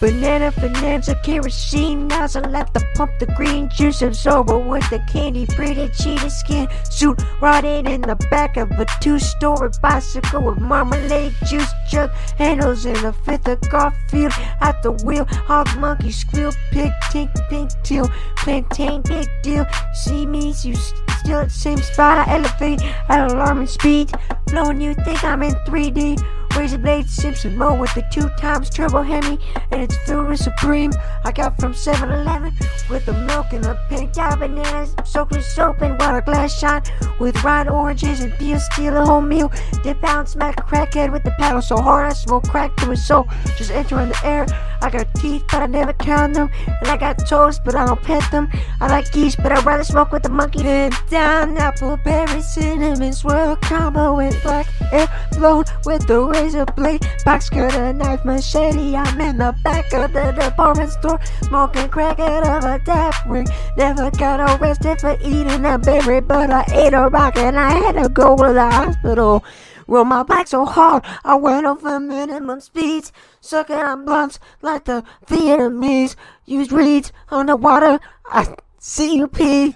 Banana, bonanza, kerosene nozzle let the pump. The green juice absorb with the candy pretty cheetah skin suit rotted in the back of a two-story bicycle with marmalade juice jug handles in a fifth of Garfield at the wheel. Hog monkey squeal pig tink pink teal plantain big deal. See me you still at the same spot. I elevate at alarming speed. Flowing you think I'm in 3D Razor Blade Simpson Mo with the two times turbo Hemi, and it's filled with Supreme. I got from 7 Eleven with the milk and the pink dye bananas, soaked with soap and water glass shot with ripe oranges and peel steal a whole meal. Dip out, smack a crackhead with the paddle so hard I smoke crack to his soul, just entering the air. I got teeth, but I never count them. And I got toes, but I don't pet them. I like geese, but I'd rather smoke with a monkey. Head down, apple, berry, cinnamon, swirl combo with black air blown with the razor blade. Box cutter, knife, machete. I'm in the back of the department store, smoking crack out of a tap ring. Never got arrested for eating a berry, but I ate a rock and I had to go to the hospital. Roll my bike so hard, I went over minimum speeds. Sucking on blunts like the Vietnamese. Use reeds on the water. I CUP.